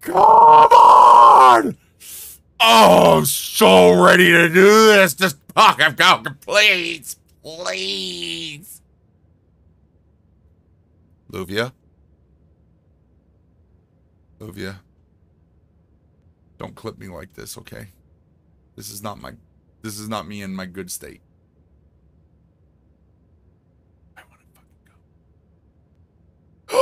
Come on! Oh, I'm so ready to do this. Just fuck, I've got, please, please. Lvfia? Lvfia? Don't clip me like this, okay? This is not my, this is not me in my good state.